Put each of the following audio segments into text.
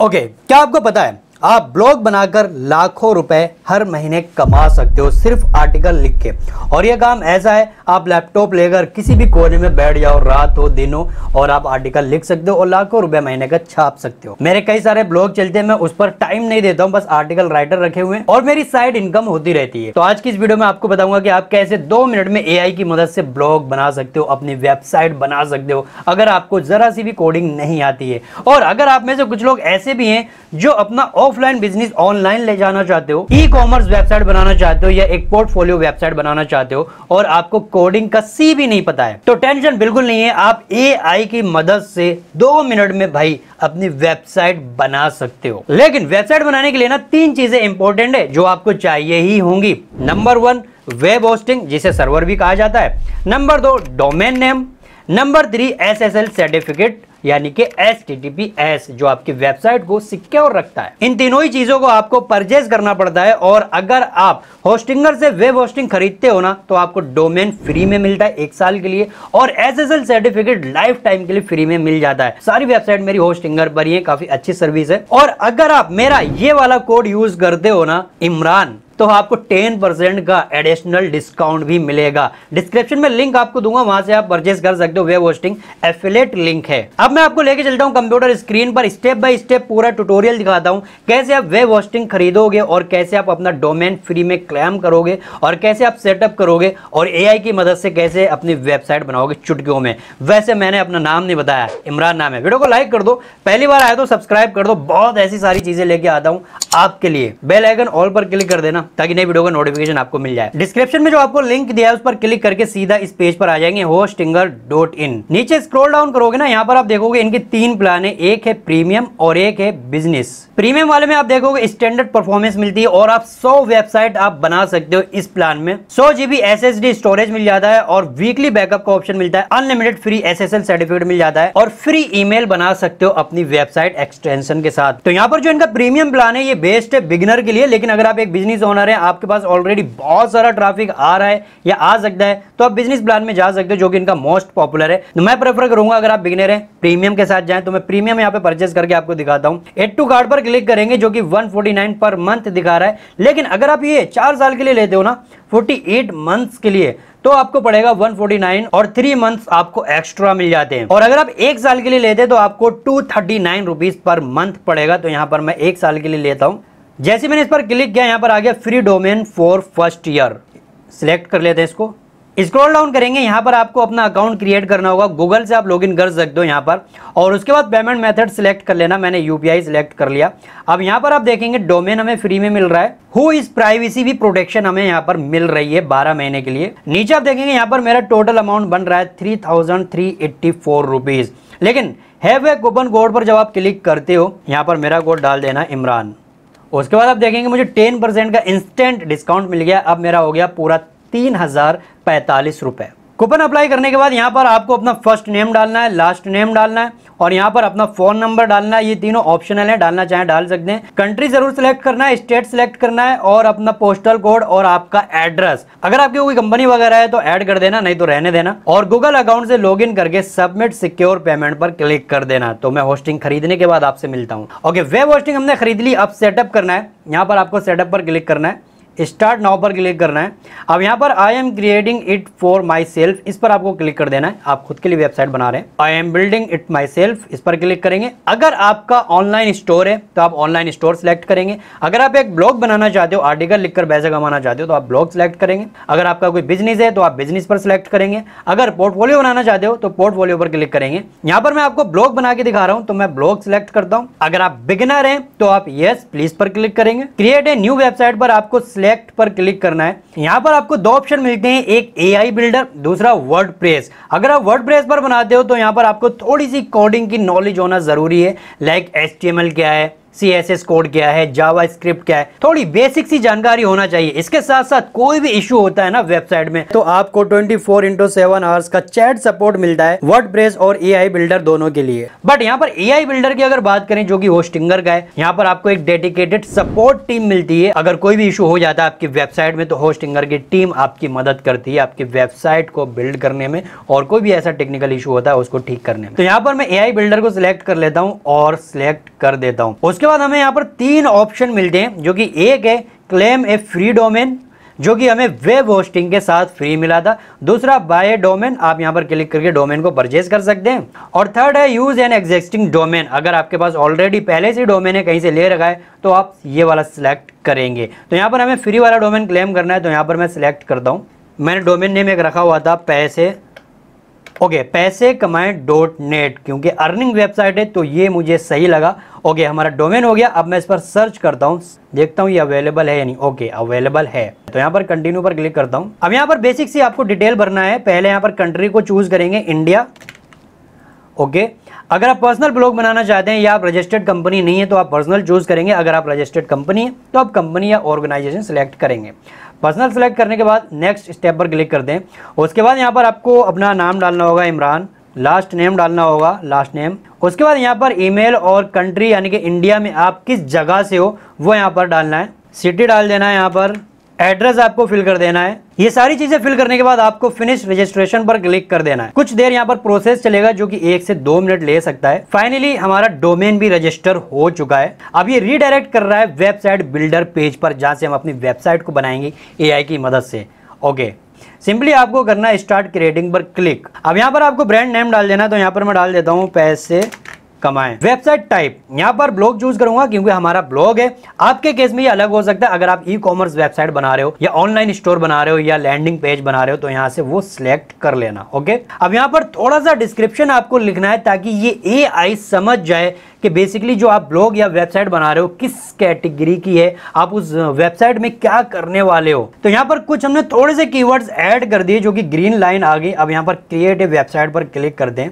Okay okay, क्या आपको पता है? आप ब्लॉग बनाकर लाखों रुपए हर महीने कमा सकते हो, सिर्फ़ आर्टिकल लिख के। और यह काम ऐसा है, आप लैपटॉप लेकर किसी भी कोने में बैठ जाओ, रात हो, दिन हो, और आप आर्टिकल लिख सकते हो और लाखों रुपए महीने का छाप सकते हो। मेरे कई सारे ब्लॉग चलते हैं, मैं उस पर टाइम नहीं देता हूँ, बस आर्टिकल राइटर रखे हुए और मेरी साइड इनकम होती रहती है। तो आज की इस वीडियो में आपको बताऊँगा कि आप कैसे दो मिनट में एआई की मदद से ब्लॉग बना सकते हो, अपनी वेबसाइट बना सकते हो, अगर आपको जरा सी भी कोडिंग नहीं आती है। और अगर आप में से कुछ लोग ऐसे भी हैं जो अपना ऑफलाइन बिज़नेस ऑनलाइन ले जाना चाहते हो ई कॉमर्स वेबसाइट बनाना चाहते हो या एक पोर्टफोलियो वेबसाइट बनाना चाहते हो और आपको कोडिंग का सी भी नहीं पता है तो टेंशन बिल्कुल नहीं है। आप एआई की मदद से दो मिनट में भाई अपनी वेबसाइट बना सकते हो। लेकिन वेबसाइट बनाने के लिए ना तीन चीज़ें इंपॉर्टेंट है, जो आपको चाहिए ही होंगी। नंबर वन वेब होस्टिंग जिसे सर्वर भी कहा जाता है। नंबर दो domain name number three S certificate यानी कि एस एस जो आपकी वेबसाइट को सिक्योर रखता है। इन तीनों ही चीज़ों को आपको परचेज करना पड़ता है और अगर आप होस्टिंगर से वेब होस्टिंग खरीदते हो ना तो आपको डोमेन फ्री में मिलता है एक साल के लिए और S S certificate lifetime के लिए फ्री में मिल जाता है। सारी वेबसाइट मेरी होस्टिंगर पर ही है, काफ़ी अच्छी सर्विस है। और अगर आप मेरा ये वाला कोड यूज़ करते हो ना, इमरान तो आपको 10 परसेंट का एडिशनल डिस्काउंट भी मिलेगा। डिस्क्रिप्शन में लिंक आपको दूँगा, वहाँ से आप परचेस कर सकते हो वेब होस्टिंग एफिलेट लिंक है। अब मैं आपको लेके चलता हूँ कंप्यूटर स्क्रीन पर स्टेप बाय स्टेप पूरा ट्यूटोरियल दिखाता हूँ, कैसे आप वेब होस्टिंग खरीदोगे और कैसे आप अपना डोमेन फ्री में क्लेम करोगे और कैसे आप सेटअप करोगे और एआई की मदद से कैसे अपनी वेबसाइट बनाओगे चुटकियों में। वैसे मैंने अपना नाम नहीं बताया, इमरान नाम है। वीडियो को लाइक कर दो, पहली बार आए तो सब्सक्राइब कर दो, बहुत ऐसी सारी चीज़ें लेके आता हूँ आपके लिए। बेल आइकन ऑल पर क्लिक कर देना। ताकि नई वीडियो का नोटिफिकेशन आपको मिल जाए। डिस्क्रिप्शन में जो आपको लिंक दिया है, उस पर क्लिक करके सीधा इस पेज पर आ जाएँगे होस्टिंगर डॉट इन नीचे स्क्रॉल डाउन करोगे ना, यहाँ पर आप देखोगे इनके तीन प्लान है। एक है प्रीमियम और एक है बिज़नेस प्रीमियम वाले में आप देखोगे स्टैंडर्ड परफॉर्मेंस मिलती है और आप 100 वेबसाइट आप बना सकते हो इस प्लान में। 100 जीबी एसएसडी स्टोरेज मिल जाता है और वीकली बैकअप का ऑप्शन मिलता है। अनलिमिटेड फ्री एसएसएल सर्टिफिकेट मिल जाता है और फ्री ईमेल बना सकते हो अपनी वेबसाइट एक्सटेंशन के साथ। तो यहाँ पर जो इनका प्रीमियम प्लान है, ये बेस्ट है बिगिनर के लिए, लेकिन अगर आप एक बिज़नेस ओनर है, आपके पास ऑलरेडी बहुत सारा ट्रैफ़िक आ रहा है या आ सकता है तो आप बिज़नेस प्लान में जा सकते हो, जो कि इनका मोस्ट पॉपुलर है। तो मैं प्रेफर करूँगा अगर आप बिगिनर हैं प्रीमियम के साथ जाएँ तो मैं प्रीमियम यहाँ पे परचेस करके आपको दिखाता हूँ। एड टू कार्ड पर क्लिक करेंगे, जो कि 149 पर मंथ दिखा रहा है। लेकिन अगर आप ये चार साल के लिए लेते हो ना 48 मंथ्स के लिए तो आपको पड़ेगा 149 और थ्री मंथ्स आपको एक्स्ट्रा मिल जाते हैं। और अगर आप एक साल के लिए लेते हैं तो आपको टू थर्टी पर मंथ पड़ेगा। तो यहाँ पर मैं एक साल के लिए लेता हूँ। जैसे मैंने इस पर क्लिक किया, यहाँ पर आ गया free domain for first year select कर लेते हैं इसको। स्क्रॉल डाउन करेंगे, यहाँ पर आपको अपना अकाउंट क्रिएट करना होगा। गूगल से आप लॉगिन कर सकते हो यहाँ पर। और उसके बाद पेमेंट मेथड सिलेक्ट कर लेना, मैंने यूपीआई सिलेक्ट कर लिया। अब यहाँ पर आप देखेंगे डोमेन हमें फ्री में मिल रहा है। हु इस प्राइवेसी भी प्रोटेक्शन हमें यहाँ पर मिल रही है बारह महीने के लिए। नीचे आप देखेंगे, यहाँ पर मेरा टोटल अमाउंट बन रहा है three thousand three eighty four rupees लेकिन हैव ए कूपन कोड पर जब आप क्लिक करते हो, यहाँ पर मेरा कोड डाल देना इमरान। उसके बाद आप देखेंगे मुझे टेन परसेंट का इंस्टेंट डिस्काउंट मिल गया। अब मेरा हो गया पूरा तीन हज़ार पैंतालीस रुपए। कूपन अप्लाई करने के बाद यहाँ पर आपको अपना फ़र्स्ट नेम डालना है लास्ट नेम डालना है और यहाँ पर अपना फ़ोन नंबर डालना है। ये तीनों ऑप्शनल है, डालना चाहे डाल सकते हैं। कंट्री ज़रूर सिलेक्ट करना है स्टेट सिलेक्ट करना है और अपना पोस्टल कोड और आपका एड्रेस अगर आपकी कोई कंपनी वगैरह है तो ऐड कर देना, नहीं तो रहने देना। और गूगल अकाउंट से लॉग करके सबमिट सिक्योर पेमेंट पर क्लिक कर देना। तो मैं होस्टिंग खरीदने के बाद आपसे मिलता हूँ। ओके वेब होस्टिंग हमने खरीद ली, अब सेटअप करना है। यहाँ पर आपको सेटअप पर क्लिक करना है। स्टार्ट नाउ पर क्लिक करना है। अब यहाँ पर I am creating it for myself इस पर आपको क्लिक कर देना है। आप खुद के लिए वेबसाइट बना रहे हैं। I am building it myself इस पर क्लिक करेंगे। अगर आपका ऑनलाइन स्टोर है तो आप ऑनलाइन स्टोर सेलेक्ट करेंगे। अगर आप एक ब्लॉग बनाना चाहते हो आर्टिकल लिखकर पैसे कमाना चाहते हो तो आप ब्लॉग सेलेक्ट करेंगे। अगर आपका कोई बिज़नेस है तो आप बिज़नेस पर सिलेक्ट करेंगे। अगर पोर्टफोलियो बनाना चाहते हो तो पोर्टफोलियो पर क्लिक करेंगे। यहाँ पर मैं आपको ब्लॉग बना के दिखा रहा हूँ तो मैं ब्लॉग सिलेक्ट करता हूँ। अगर आप बिगिनर हैं तो आप येस प्लीज़ पर क्लिक करेंगे। क्रिएट ए न्यू वेबसाइट पर आपको सिलेक्ट पर क्लिक करना है। यहाँ पर आपको दो ऑप्शन मिलते हैं, एक एआई बिल्डर दूसरा वर्ड प्रेस अगर आप वर्ड प्रेस पर बनाते हो तो यहाँ पर आपको थोड़ी सी कोडिंग की नॉलेज होना ज़रूरी है लाइक एच क्या है सी एस एस कोड क्या है जावा स्क्रिप्ट क्या है, थोड़ी बेसिक सी जानकारी होना चाहिए। इसके साथ साथ कोई भी इशू होता है ना वेबसाइट में तो आपको twenty four into seven hours का चैट सपोर्ट मिलता है वर्ड और ए आई बिल्डर दोनों के लिए। बट यहाँ पर ए आई बिल्डर की अगर बात करें, जो कि होस्टिंगर का है, यहाँ पर आपको एक डेडिकेटेड सपोर्ट टीम मिलती है। अगर कोई भी इशू हो जाता है आपकी वेबसाइट में तो होस्टिंगर की टीम आपकी मदद करती है आपकी वेबसाइट को बिल्ड करने में, और कोई भी ऐसा टेक्निकल इशू होता है उसको ठीक करने में। तो यहाँ पर मैं एआई बिल्डर को सिलेक्ट कर लेता हूँ और सिलेक्ट कर देता हूँ। उसके बाद हमें यहाँ पर तीन ऑप्शन मिलते हैं जो कि एक है क्लेम ए फ्री डोमेन जो कि हमें वेब होस्टिंग के साथ फ्री मिला था। दूसरा बाय डोमेन आप यहाँ पर क्लिक करके डोमेन को परचेज कर सकते हैं। और थर्ड है यूज़ एन एग्जिस्टिंग डोमेन अगर आपके पास ऑलरेडी पहले से डोमेन है, कहीं से ले रखा है तो आप ये वाला सिलेक्ट करेंगे। तो यहाँ पर हमें फ्री वाला डोमेन क्लेम करना है तो यहाँ पर मैं सिलेक्ट करता हूँ। मैंने डोमेन नेम एक रखा हुआ था, पैसे ओके, पैसे कमाए डॉट नेट, क्योंकि अर्निंग वेबसाइट है तो ये मुझे सही लगा। ओके, हमारा डोमेन हो गया, अब मैं इस पर सर्च करता हूँ, देखता हूँ ये अवेलेबल है या नहीं। ओके अवेलेबल है। तो यहाँ पर कंटिन्यू पर क्लिक करता हूँ। अब यहाँ पर बेसिक सी आपको डिटेल भरना है। पहले यहाँ पर कंट्री को चूज़ करेंगे इंडिया ओके. अगर आप पर्सनल ब्लॉग बनाना चाहते हैं या आप रजिस्टर्ड कंपनी नहीं है तो आप पर्सनल चूज़ करेंगे। अगर आप रजिस्टर्ड कंपनी है तो आप कंपनी या ऑर्गेनाइजेशन सिलेक्ट करेंगे। पर्सनल सेलेक्ट करने के बाद नेक्स्ट स्टेप पर क्लिक कर दें उसके बाद यहाँ पर आपको अपना नाम डालना होगा, इमरान। लास्ट नेम डालना होगा लास्ट नेम उसके बाद यहाँ पर ईमेल और कंट्री यानी कि इंडिया में आप किस जगह से हो, वो यहाँ पर डालना है। सिटी डाल देना है यहाँ पर। एड्रेस आपको फिल कर देना है। ये सारी चीज़ें फिल करने के बाद आपको फिनिश रजिस्ट्रेशन पर क्लिक कर देना है। कुछ देर यहाँ पर प्रोसेस चलेगा जो कि एक से दो मिनट ले सकता है। फाइनली हमारा डोमेन भी रजिस्टर हो चुका है। अब ये रीडायरेक्ट कर रहा है वेबसाइट बिल्डर पेज पर, जहाँ से हम अपनी वेबसाइट को बनाएँगे एआई की मदद से। ओके सिंपली आपको करना है स्टार्ट क्रिएटिंग पर क्लिक अब यहाँ पर आपको ब्रांड नेम डाल देना तो यहाँ पर मैं डाल देता हूँ पैसे कमाएँ। वेबसाइट टाइप यहाँ पर ब्लॉग चूज़ करूँगा क्योंकि हमारा ब्लॉग है। आपके केस में ये अलग हो सकता है। अगर आप ई कॉमर्स वेबसाइट बना रहे हो या ऑनलाइन स्टोर बना रहे हो या लैंडिंग पेज बना रहे हो तो यहाँ से वो सिलेक्ट कर लेना ओके अब यहाँ पर थोड़ा सा डिस्क्रिप्शन आपको लिखना है ताकि ये ए समझ जाए कि बेसिकली जो आप ब्लॉग या वेबसाइट बना रहे हो, किस कैटेगरी की है, आप उस वेबसाइट में क्या करने वाले हो। तो यहाँ पर कुछ हमने थोड़े से कीवर्ड्स ऐड कर दिए जो कि ग्रीन लाइन आ गई। अब यहाँ पर क्रिएट ए वेबसाइट पर क्लिक कर दें।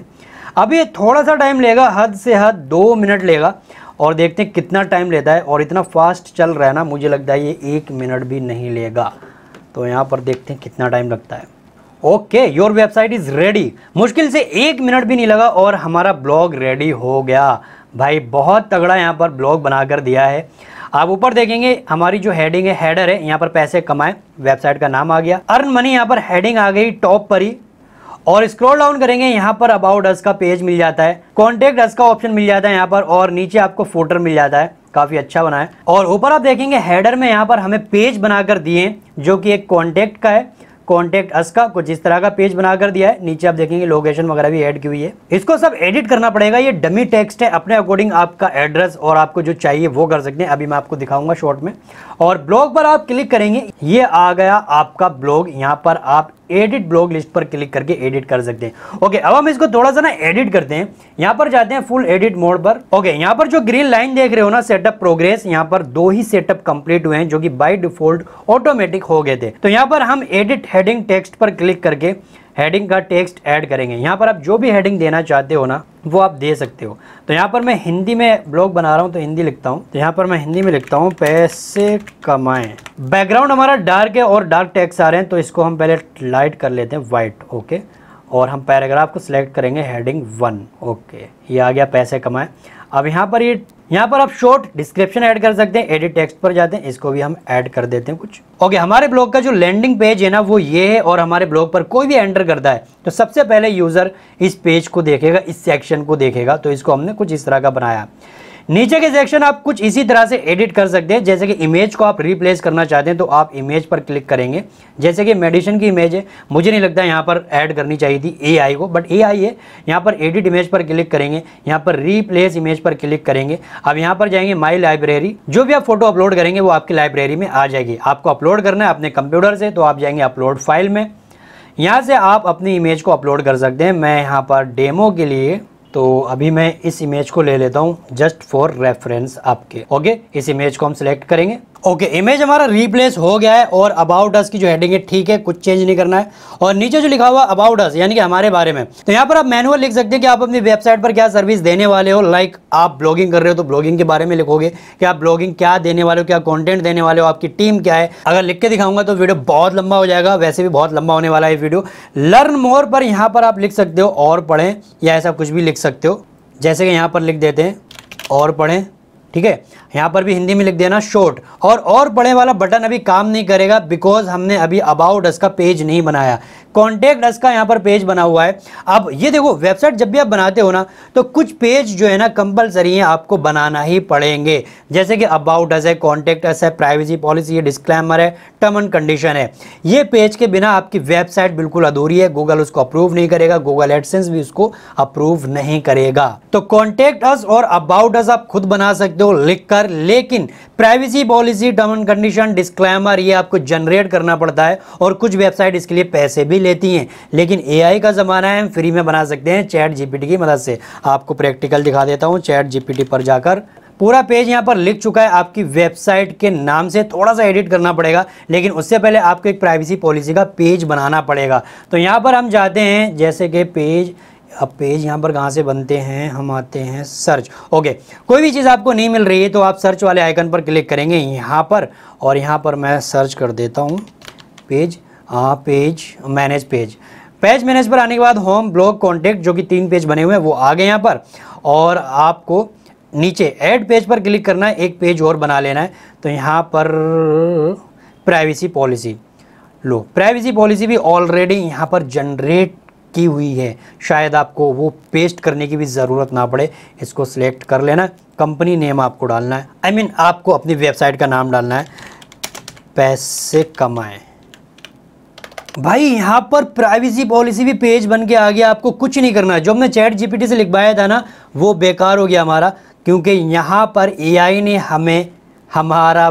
अब ये थोड़ा सा टाइम लेगा, हद से हद दो मिनट लेगा। और देखते हैं कितना टाइम लेता है। और इतना फास्ट चल रहा है ना, मुझे लगता है ये एक मिनट भी नहीं लेगा। तो यहाँ पर देखते हैं कितना टाइम लगता है। Okay your website is ready मुश्किल से एक मिनट भी नहीं लगा और हमारा ब्लॉग रेडी हो गया। भाई, बहुत तगड़ा यहाँ पर ब्लॉग बनाकर दिया है। आप ऊपर देखेंगे, हमारी जो हेडिंग है हेडर है, यहाँ पर पैसे कमाए। वेबसाइट का नाम आ गया। अर्न मनी यहाँ पर हेडिंग आ गई टॉप पर ही। और स्क्रॉल डाउन करेंगे, यहाँ पर अबाउट अस का पेज मिल जाता है। कॉन्टेक्ट अस का ऑप्शन मिल जाता है यहाँ पर, और नीचे आपको फोटर मिल जाता है। काफ़ी अच्छा बना है। और ऊपर आप देखेंगे हेडर में यहाँ पर हमें पेज बनाकर दिए जो कि एक कॉन्टेक्ट का है। कॉन्टेक्ट अस का कुछ इस तरह का पेज बनाकर दिया है। नीचे आप देखेंगे लोकेशन वगैरह भी ऐड की हुई है। इसको सब एडिट करना पड़ेगा। ये डमी टेक्स्ट है। अपने अकॉर्डिंग आपका एड्रेस और आपको जो चाहिए वो कर सकते हैं। अभी मैं आपको दिखाऊँगा शॉर्ट में। और ब्लॉग पर आप क्लिक करेंगे। ये आ गया आपका ब्लॉग यहाँ पर आप एडिट ब्लॉग लिस्ट पर क्लिक करके एडिट कर सकते हैं। ओके अब हम इसको थोड़ा सा ना एडिट करते हैं। यहाँ पर जाते हैं फुल एडिट मोड पर। ओके यहाँ पर जो ग्रीन लाइन देख रहे हो ना सेटअप प्रोग्रेस यहाँ पर दो ही सेटअप कंप्लीट हुए हैं, जो कि बाय डिफ़ॉल्ट ऑटोमेटिक हो गए थे। तो यहाँ पर हम एडिट हेडिंग टेक्स्ट पर क्लिक करके हेडिंग का टेक्स्ट ऐड करेंगे। यहाँ पर आप जो भी हेडिंग देना चाहते हो ना, वो आप दे सकते हो। तो यहाँ पर मैं हिंदी में ब्लॉग बना रहा हूँ तो हिंदी लिखता हूँ। तो यहाँ पर मैं हिंदी में लिखता हूँ, पैसे कमाएँ। बैकग्राउंड हमारा डार्क है और डार्क टेक्स्ट आ रहे हैं तो इसको हम पहले लाइट कर लेते हैं वाइट ओके और हम पैराग्राफ को सिलेक्ट करेंगे हेडिंग वन ओके ये आ गया, पैसे कमाएँ। अब यहाँ पर ये, यहाँ पर आप शॉर्ट डिस्क्रिप्शन ऐड कर सकते हैं एडिट टेक्स्ट पर जाते हैं, इसको भी हम ऐड कर देते हैं कुछ। ओके हमारे ब्लॉग का जो लैंडिंग पेज है ना, वो ये है और हमारे ब्लॉग पर कोई भी एंटर करता है तो सबसे पहले यूज़र इस पेज को देखेगा, इस सेक्शन को देखेगा तो इसको हमने कुछ इस तरह का बनाया। नीचे के सेक्शन आप कुछ इसी तरह से एडिट कर सकते हैं। जैसे कि इमेज को आप रिप्लेस करना चाहते हैं तो आप इमेज पर क्लिक करेंगे। जैसे कि मेडिसिन की इमेज है, मुझे नहीं लगता यहाँ पर ऐड करनी चाहिए थी एआई को बट एआई है। यहाँ पर एडिट इमेज पर क्लिक करेंगे, यहाँ पर रिप्लेस इमेज पर क्लिक करेंगे। अब यहाँ पर जाएँगे माई लाइब्रेरी जो भी आप फ़ोटो अपलोड करेंगे, वो आपकी लाइब्रेरी में आ जाएगी। आपको अपलोड करना है अपने कंप्यूटर से तो आप जाएँगे अपलोड फ़ाइल में। यहाँ से आप अपनी इमेज को अपलोड कर सकते हैं। मैं यहाँ पर डेमो के लिए तो अभी मैं इस इमेज को ले लेता हूँ जस्ट फॉर रेफरेंस आपके। ओके इस इमेज को हम सिलेक्ट करेंगे। ओके इमेज हमारा रिप्लेस हो गया है और अबाउट अस की जो हेडिंग है, ठीक है, कुछ चेंज नहीं करना है। और नीचे जो लिखा हुआ अबाउट अस यानी कि हमारे बारे में। तो यहाँ पर आप मैनुअल लिख सकते हैं कि आप अपनी वेबसाइट पर क्या सर्विस देने वाले हो। लाइक आप ब्लॉगिंग कर रहे हो तो ब्लॉगिंग के बारे में लिखोगे कि आप ब्लॉगिंग क्या देने वाले हो, क्या कॉन्टेंट देने वाले हो, आपकी टीम क्या है। अगर लिख के दिखाऊँगा तो वीडियो बहुत लंबा हो जाएगा, वैसे भी बहुत लंबा होने वाला है वीडियो लर्न मोर पर यहाँ पर आप लिख सकते हो, और पढ़ें, या ऐसा कुछ भी लिख सकते हो। जैसे कि यहाँ पर लिख देते हैं, और पढ़ें। ठीक है? यहाँ पर भी हिंदी में लिख देना शॉर्ट और और पढ़े वाला बटन अभी काम नहीं करेगा बिकॉज़ हमने अभी अबाउट अस का पेज नहीं बनाया। कॉन्टेक्ट अस का यहाँ पर पेज बना हुआ है। अब ये देखो वेबसाइट जब भी आप बनाते हो ना तो कुछ पेज जो है ना कंपलसरी है, आपको बनाना ही पड़ेंगे। जैसे कि अबाउट अस है कॉन्टेक्ट अस है प्राइवेसी पॉलिसी है डिस्क्लेमर है टर्म एंड कंडीशन है। ये पेज के बिना आपकी वेबसाइट बिल्कुल अधूरी है। गूगल उसको अप्रूव नहीं करेगा गूगल एडसेंस भी उसको अप्रूव नहीं करेगा। तो कॉन्टेक्ट अस और अबाउट अस आप खुद बना सकते लिख कर लेकिन privacy policy term and condition disclaimer ये आपको जनरेट करना पड़ता है और कुछ वेबसाइट इसके लिए पैसे भी लेती हैं। लेकिन एआई का ज़माना है, हम फ्री में बना सकते हैं चैट जीपीटी की मदद से। आपको प्रैक्टिकल दिखा देता हूँ चैट जीपीटी पर जाकर। पूरा पेज यहाँ पर लिख चुका है, आपकी वेबसाइट के नाम से थोड़ा सा एडिट करना पड़ेगा, लेकिन उससे पहले आपको एक प्राइवेसी पॉलिसी का पेज बनाना पड़ेगा। तो यहाँ पर हम जाते हैं, जैसे कि पेज अब पेज यहाँ पर कहाँ से बनते हैं, हम आते हैं सर्च ओके कोई भी चीज़ आपको नहीं मिल रही है तो आप सर्च वाले आइकन पर क्लिक करेंगे यहाँ पर और यहाँ पर मैं सर्च कर देता हूँ पेज हाँ page manage page page manage पर आने के बाद होम ब्लॉग कॉन्टेक्ट जो कि तीन पेज बने हुए हैं, वो आ गए यहाँ पर और आपको नीचे ऐड पेज पर क्लिक करना है, एक पेज और बना लेना है। तो यहाँ पर प्राइवेसी पॉलिसी लो प्राइवेसी पॉलिसी भी ऑलरेडी यहाँ पर जनरेट की हुई है। शायद आपको वो पेस्ट करने की भी ज़रूरत ना पड़े। इसको सिलेक्ट कर लेना। कंपनी नेम आपको डालना है। आई I मीन mean, आपको अपनी वेबसाइट का नाम डालना है। पैसे कमाएँ। भाई यहाँ पर प्राइवेसी पॉलिसी भी पेज बन के आ गया। आपको कुछ नहीं करना है। जो हमने चैट जीपीटी से लिखवाया था ना वो बेकार हो गया हमारा। क्योंकि यहाँ पर एआई ने हमें हमारा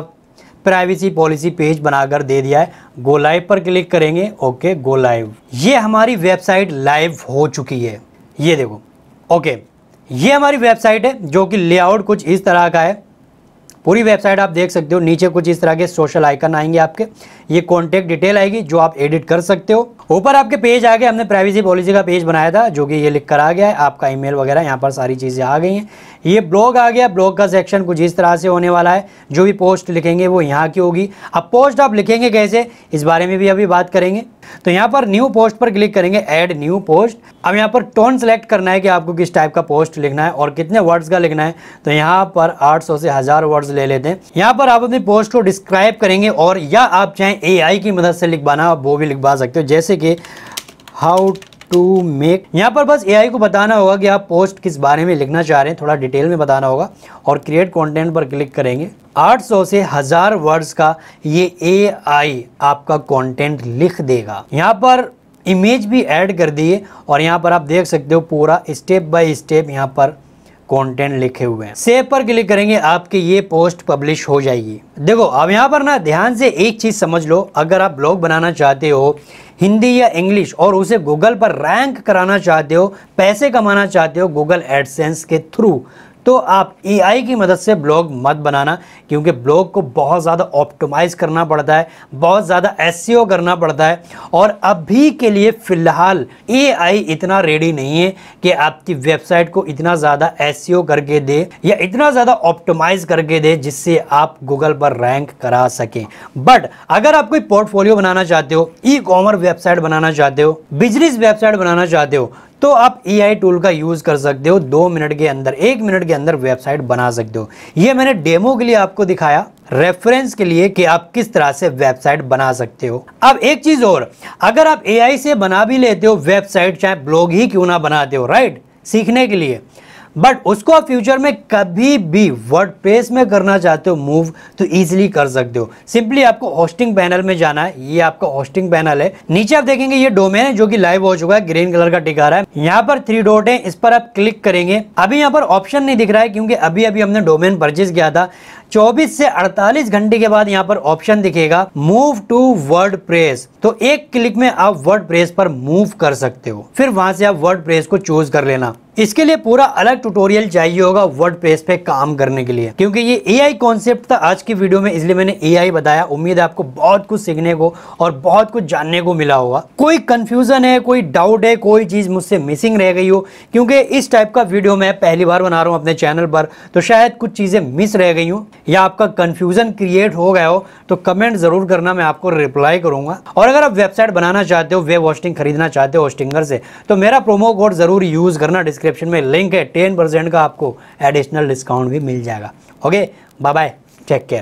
प्राइवेसी पॉलिसी पेज बनाकर दे दिया है। गो लाइव पर क्लिक करेंगे। ओके गो लाइव ये हमारी वेबसाइट लाइव हो चुकी है। ये देखो। ओके ये हमारी वेबसाइट है जो कि लेआउट कुछ इस तरह का है। पूरी वेबसाइट आप देख सकते हो, नीचे कुछ इस तरह के सोशल आइकन आएँगे आपके। ये कॉन्टेक्ट डिटेल आएगी जो आप एडिट कर सकते हो। ऊपर आपके पेज आ गए, हमने प्राइवेसी पॉलिसी का पेज बनाया था, जो कि ये लिख कर आ गया है। आपका ईमेल वगैरह, यहाँ पर सारी चीज़ें आ गई हैं। ये ब्लॉग आ गया ब्लॉग का सेक्शन कुछ इस तरह से होने वाला है। जो भी पोस्ट लिखेंगे वो यहाँ की होगी। अब पोस्ट आप लिखेंगे कैसे, इस बारे में भी अभी बात करेंगे। तो यहाँ पर न्यू पोस्ट पर क्लिक करेंगे ऐड न्यू पोस्ट अब यहाँ पर टोन सेलेक्ट करना है कि आपको किस टाइप का पोस्ट लिखना है और कितने वर्ड्स का लिखना है। तो यहाँ पर 800 से हज़ार वर्ड्स ले लेते हैं। यहाँ पर आप अपनी पोस्ट को डिस्क्राइब करेंगे और या आप चाहें एआई की मदद से लिखवाना वो भी लिखवा सकते हो। जैसे कि हाउ टू मेक यहाँ पर बस एआई को बताना होगा कि आप पोस्ट किस बारे में लिखना चाह रहे हैं, थोड़ा डिटेल में बताना होगा और क्रिएट कंटेंट पर क्लिक करेंगे। 800 से हज़ार वर्ड्स का ये एआई आपका कंटेंट लिख देगा। यहाँ पर इमेज भी ऐड कर दिए और यहाँ पर आप देख सकते हो पूरा स्टेप बाय स्टेप यहाँ पर कंटेंट लिखे हुए हैं। सेव पर क्लिक करेंगे, आपके ये पोस्ट पब्लिश हो जाएगी। देखो, अब यहाँ पर ना ध्यान से एक चीज़ समझ लो। अगर आप ब्लॉग बनाना चाहते हो हिंदी या इंग्लिश, और उसे गूगल पर रैंक कराना चाहते हो, पैसे कमाना चाहते हो गूगल एडसेंस के थ्रू तो आप एआई की मदद से ब्लॉग मत बनाना, क्योंकि ब्लॉग को बहुत ज़्यादा ऑप्टिमाइज़ करना पड़ता है, बहुत ज़्यादा एस e करना पड़ता है, और अभी के लिए फ़िलहाल एआई इतना रेडी नहीं है कि आपकी वेबसाइट को इतना ज़्यादा एस e करके दे, या इतना ज़्यादा ऑप्टिमाइज़ करके दे, जिससे आप गूगल पर रैंक करा सकें। बट अगर आप कोई पोर्टफोलियो बनाना चाहते हो ई कॉमर वेबसाइट बनाना चाहते हो बिज़नेस वेबसाइट बनाना चाहते हो तो आप ई टूल का यूज़ कर सकते हो, दो मिनट के अंदर, एक मिनट के अंदर वेबसाइट बना सकते हो। ये मैंने डेमो के लिए आपको दिखाया रेफरेंस के लिए कि आप किस तरह से वेबसाइट बना सकते हो। अब एक चीज़ और, अगर आप एआई से बना भी लेते हो वेबसाइट चाहे ब्लॉग ही क्यों ना बनाते हो राइट सीखने के लिए। बट उसको आप फ्यूचर में कभी भी वर्ड में करना चाहते हो मूव तो इजीली कर सकते हो। सिंपली आपको होस्टिंग पैनल में जाना है, ये आपका होस्टिंग पैनल है। नीचे आप देखेंगे ये डोमेन है, जो कि लाइव हो चुका है ग्रीन कलर का टिका रहा है। यहाँ पर थ्री डॉट है, इस पर आप क्लिक करेंगे। अभी यहाँ पर ऑप्शन नहीं दिख रहा है, क्योंकि अभी अभी हमने डोमेन परचेज किया था। 24 से 48 घंटे के बाद यहाँ पर ऑप्शन दिखेगा मूव टू वर्ड प्रेस तो एक क्लिक में आप वर्ड प्रेस पर मूव कर सकते हो। फिर वहाँ से आप वर्ड प्रेस को चूज़ कर लेना। इसके लिए पूरा अलग ट्यूटोरियल चाहिए होगा वर्ड प्रेस पे काम करने के लिए। क्योंकि ये एआई कॉन्सेप्ट था आज की वीडियो में, इसलिए मैंने एआई बताया। उम्मीद है आपको बहुत कुछ सीखने को और बहुत कुछ जानने को मिला होगा। कोई कंफ्यूजन है, कोई डाउट है, कोई चीज़ मुझसे मिसिंग रह गई हो, क्योंकि इस टाइप का वीडियो मैं पहली बार बना रहा हूँ अपने चैनल पर तो शायद कुछ चीज़ें मिस रह गई हो। या आपका कन्फ्यूज़न क्रिएट हो गया हो तो कमेंट ज़रूर करना, मैं आपको रिप्लाई करूँगा। और अगर आप वेबसाइट बनाना चाहते हो वेब होस्टिंग खरीदना चाहते हो होस्टिंगर से तो मेरा प्रोमो कोड ज़रूर यूज़ करना। डिस्क्रिप्शन में लिंक है टेन परसेंट का आपको एडिशनल डिस्काउंट भी मिल जाएगा। Okay bye bye take care